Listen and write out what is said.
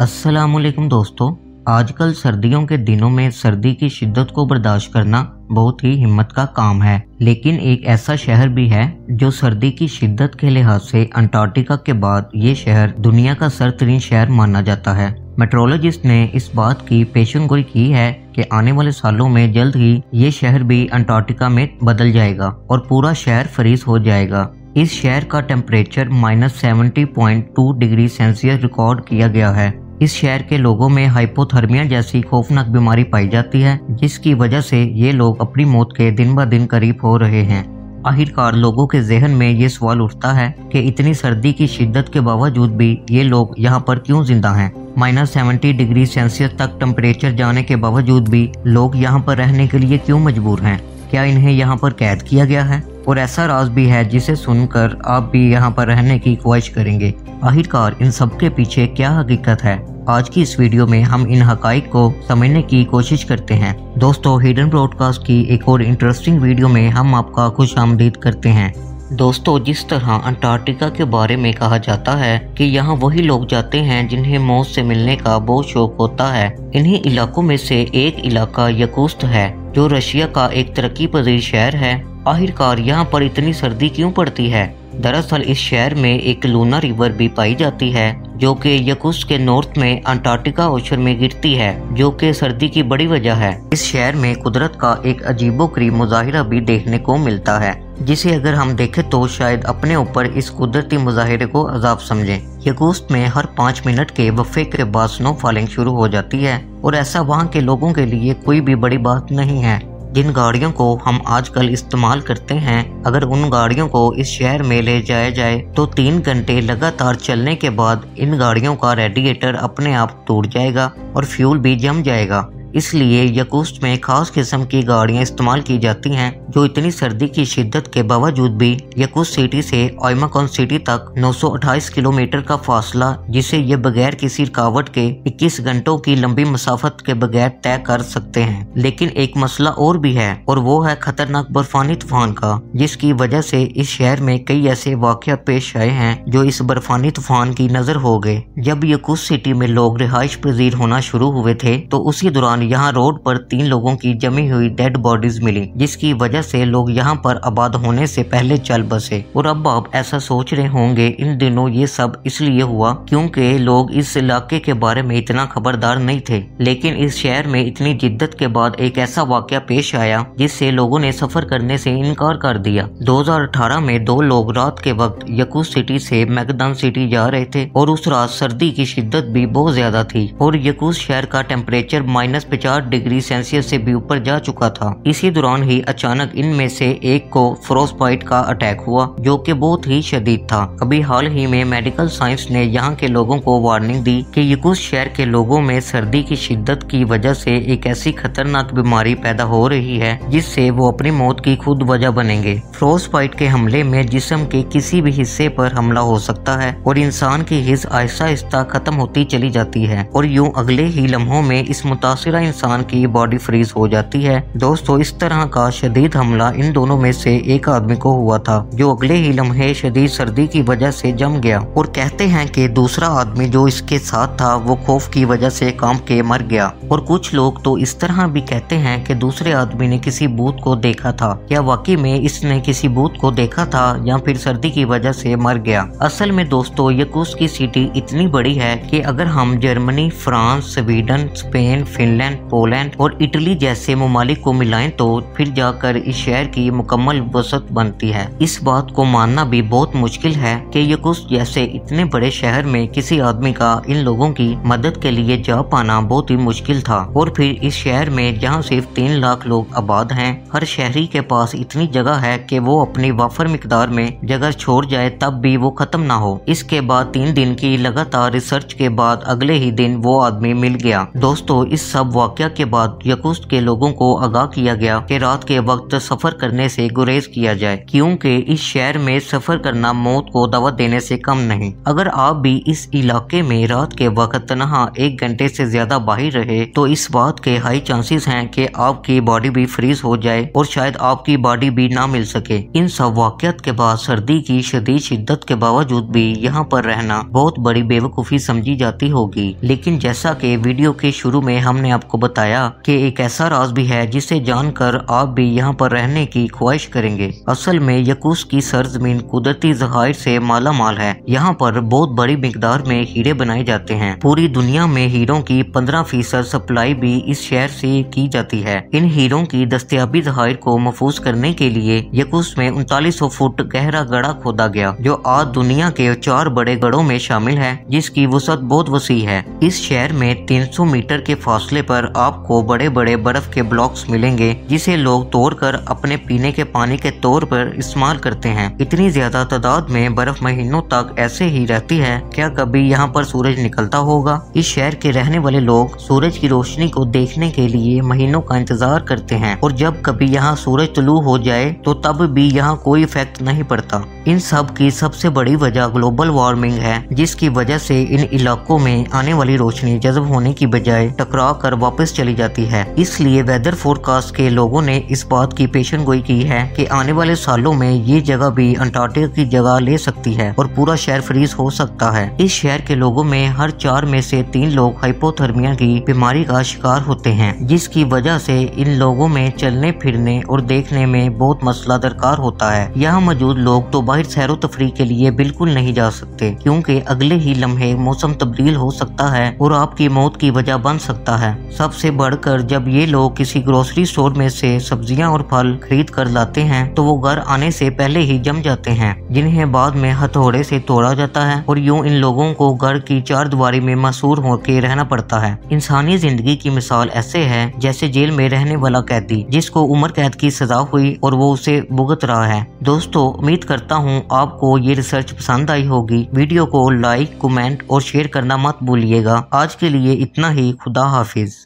असलकुम दोस्तों। आजकल सर्दियों के दिनों में सर्दी की शिद्दत को बर्दाश्त करना बहुत ही हिम्मत का काम है। लेकिन एक ऐसा शहर भी है जो सर्दी की शिद्दत के लिहाज से अंटार्कटिका के बाद ये शहर दुनिया का सर तरीन शहर माना जाता है। मेट्रोलॉजिस्ट ने इस बात की पेशन गोई की है कि आने वाले सालों में जल्द ही ये शहर भी अंटार्कटिका में बदल जाएगा और पूरा शहर फ्रीज हो जाएगा। इस शहर का temperature minus seventy point two degree Celsius record किया गया है। इस शहर के लोगों में हाइपोथर्मिया जैसी खौफनाक बीमारी पाई जाती है, जिसकी वजह से ये लोग अपनी मौत के दिन ब दिन करीब हो रहे हैं। आखिरकार लोगों के जहन में ये सवाल उठता है कि इतनी सर्दी की शिद्दत के बावजूद भी ये लोग यहाँ पर क्यों ज़िंदा हैं? माइनस सेवेंटी डिग्री सेल्सियस तक टेम्परेचर जाने के बावजूद भी लोग यहाँ पर रहने के लिए क्यों मजबूर हैं? क्या इन्हें यहाँ पर कैद किया गया है? और ऐसा राज भी है जिसे सुनकर आप भी यहाँ पर रहने की ख्वाहिश करेंगे। आखिरकार इन सब के पीछे क्या हकीकत है? आज की इस वीडियो में हम इन हकाइक को समझने की कोशिश करते हैं। दोस्तों हिडन ब्रॉडकास्ट की एक और इंटरेस्टिंग वीडियो में हम आपका खुश आमदीद करते हैं। दोस्तों, जिस तरह अंटार्कटिका के बारे में कहा जाता है कि यहाँ वही लोग जाते हैं जिन्हें मौत से मिलने का बहुत शौक होता है। इन्हीं इलाकों में से एक इलाका यकूस्त है, जो रशिया का एक तरक्की पजीर शहर है। आखिरकार यहाँ पर इतनी सर्दी क्यों पड़ती है? दरअसल इस शहर में एक लूना रिवर भी पाई जाती है, जो कि यकुस के नॉर्थ में अंटार्कटिका ओशन में गिरती है, जो कि सर्दी की बड़ी वजह है। इस शहर में कुदरत का एक अजीबो करीब मुजाहिरा भी देखने को मिलता है, जिसे अगर हम देखें तो शायद अपने ऊपर इस कुदरती मुजाहरे को अजाब समझें। यकूस्त में हर पाँच मिनट के वफे के बाद स्नो फॉलिंग शुरू हो जाती है, और ऐसा वहाँ के लोगों के लिए कोई भी बड़ी बात नहीं है। जिन गाड़ियों को हम आजकल इस्तेमाल करते हैं, अगर उन गाड़ियों को इस शहर में ले जाया जाए तो तीन घंटे लगातार चलने के बाद इन गाड़ियों का रेडिएटर अपने आप टूट जाएगा और फ्यूल भी जम जाएगा। इसलिए यकूस्ट में खास किस्म की गाड़ियाँ इस्तेमाल की जाती हैं, जो इतनी सर्दी की शिद्दत के बावजूद भी यकूस सिटी से ओइमाकॉन सिटी तक 928 किलोमीटर का फासला, जिसे ये बगैर किसी रुकावट के 21 घंटों की लंबी मुसाफत के बगैर तय कर सकते हैं। लेकिन एक मसला और भी है, और वो है खतरनाक बर्फानी तूफ़ान का, जिसकी वजह से इस शहर में कई ऐसे वाक़ पेश आए हैं, जो इस बर्फानी तूफ़ान की नज़र हो गए। जब यकूस सिटी में लोग रिहाइश पजीर होना शुरू हुए थे तो उसी दौरान यहाँ रोड पर तीन लोगों की जमी हुई डेड बॉडीज मिली, जिसकी वजह से लोग यहाँ पर आबाद होने से पहले चल बसे। और अब आप ऐसा सोच रहे होंगे, इन दिनों ये सब इसलिए हुआ क्योंकि लोग इस इलाके के बारे में इतना खबरदार नहीं थे। लेकिन इस शहर में इतनी जिद्दत के बाद एक ऐसा वाक्य पेश आया, जिससे लोगों ने सफ़र करने से इनकार कर दिया। 2018 में दो लोग रात के वक्त यकूस सिटी से मैगदान सिटी जा रहे थे, और उस रात सर्दी की शिद्दत भी बहुत ज़्यादा थी, और यकूस शहर का टेम्परेचर माइनस पचास डिग्री सेल्सियस से भी ऊपर जा चुका था। इसी दौरान ही अचानक इनमें से एक को फ्रोस्पाइट का अटैक हुआ, जो कि बहुत ही शदीद था। अभी हाल ही में मेडिकल साइंस ने यहाँ के लोगों को वार्निंग दी कि यकुस शहर के लोगों में सर्दी की शिद्दत की वजह से एक ऐसी खतरनाक बीमारी पैदा हो रही है, जिससे वो अपनी मौत की खुद वजह बनेंगे। फ्रोस्पाइट के हमले में जिसम के किसी भी हिस्से पर हमला हो सकता है और इंसान की हिस्स आहिस्ता आहिस्ता खत्म होती चली जाती है। और यूँ अगले ही लम्हों में इस मुतासरा इंसान की बॉडी फ्रीज हो जाती है। दोस्तों, इस तरह का शदीद हमला इन दोनों में से एक आदमी को हुआ था, जो अगले ही लम्हे शदीद सर्दी की वजह से जम गया और कहते हैं कि दूसरा आदमी जो इसके साथ था, वो खौफ की वजह से काम के मर गया। और कुछ लोग तो इस तरह भी कहते हैं कि दूसरे आदमी ने किसी बूथ को देखा था, या वाकई में इसने किसी बूथ को देखा था, या फिर सर्दी की वजह से मर गया। असल में दोस्तों यकूस की सिटी इतनी बड़ी है कि अगर हम Germany, France, Sweden, Spain, Finland Poland Poland और इटली जैसे ममालिक को मिलाएँ तो फिर जाकर इस शहर की मुकम्मल वसत बनती है। इस बात को मानना भी बहुत मुश्किल है कि यकुस जैसे इतने बड़े शहर में किसी आदमी का इन लोगों की मदद के लिए जा पाना बहुत ही मुश्किल था। और फिर इस शहर में जहाँ सिर्फ़ तीन लाख लोग आबाद हैं, हर शहरी के पास इतनी जगह है कि वो अपनी वाफर मकदार में जगह छोड़ जाए तब भी वो खत्म ना हो। इसके बाद तीन दिन की लगातार रिसर्च के बाद अगले ही दिन वो आदमी मिल गया। दोस्तों, इस सब वाक्य के बाद यकुस्त के लोगों को आगाह किया गया कि रात के वक्त सफ़र करने से गुरेज किया जाए, क्योंकि इस शहर में सफ़र करना मौत को दावत देने से कम नहीं। अगर आप भी इस इलाके में रात के वक्त तनहा एक घंटे से ज़्यादा बाहर रहे तो इस बात के हाई चांसेस हैं कि आपकी बॉडी भी फ्रीज हो जाए और शायद आपकी बॉडी भी ना मिल सके। इन सब वाकत के बाद सर्दी की शदीद शिद्दत के बावजूद भी यहाँ पर रहना बहुत बड़ी बेवकूफ़ी समझी जाती होगी। लेकिन जैसा कि वीडियो के शुरू में हमने आपको बताया कि एक ऐसा राज भी है जिसे जानकर आप भी यहाँ पर रहने की ख्वाहिश करेंगे। असल में यकूस की सरजमीन कुदरती जहायर से माला माल है। यहाँ पर बहुत बड़ी मकदार में हीरे बनाए जाते हैं। पूरी दुनिया में हीरों की पंद्रह फ़ीसद सप्लाई भी इस शहर से की जाती है। इन हीरों की दस्तियाबी जहायर को महफूज करने के लिए यकूस में उनतालीस फुट गहरा गड़ा खोदा गया, जो आज दुनिया के चार बड़े गढ़ों में शामिल है, जिसकी वसत बहुत वसी है। इस शहर में 300 मीटर के फासले पर आपको बड़े बड़े बर्फ़ के ब्लॉक्स मिलेंगे, जिसे लोग तोड़कर अपने पीने के पानी के तौर पर इस्तेमाल करते हैं। इतनी ज़्यादा तादाद में बर्फ़ महीनों तक ऐसे ही रहती है, क्या कभी यहाँ पर सूरज निकलता होगा? इस शहर के रहने वाले लोग सूरज की रोशनी को देखने के लिए महीनों का इंतज़ार करते हैं, और जब कभी यहाँ सूरज तुलू हो जाए तो तब भी यहाँ कोई इफ़ेक्ट नहीं पड़ता। इन सब की सबसे बड़ी वजह ग्लोबल वार्मिंग है, जिसकी वजह से इन इलाकों में आने वाली रोशनी जज्ब होने की बजाय टकरा कर वापस चली जाती है। इसलिए वेदर फोरकास्ट के लोगों ने इस बात की पेशन गोई की है कि आने वाले सालों में ये जगह भी अंटार्कटिका की जगह ले सकती है और पूरा शहर फ्रीज हो सकता है। इस शहर के लोगों में हर चार में से तीन लोग हाइपोथर्मिया की बीमारी का शिकार होते हैं, जिसकी वजह से इन लोगों में चलने, फिरने और देखने में बहुत मसला दरकार होता है। यहाँ मौजूद लोग तो बाहर सैरो तफरी के लिए बिल्कुल नहीं जा सकते, क्योंकि अगले ही लम्हे मौसम तब्दील हो सकता है और आपकी मौत की वजह बन सकता है। सबसे बढ़कर जब ये लोग किसी ग्रोसरी स्टोर में से सब्ज़ियाँ और फल खरीद कर लाते हैं तो वो घर आने से पहले ही जम जाते हैं। जिन्हें बाद में हथौड़े से तोड़ा जाता है और यूँ इन लोगों को घर की चार दीवारी में मसूर होकर रहना पड़ता है। इंसानी ज़िंदगी की मिसाल ऐसे है, जैसे जेल में रहने वाला कैदी, जिसको उम्र कैद की सजा हुई और वो उसे भुगत रहा है। दोस्तों, उम्मीद करता हूँ आपको ये रिसर्च पसंद आई होगी। वीडियो को लाइक कमेंट और शेयर करना मत भूलिएगा। आज के लिए इतना ही, खुदा हाफिज।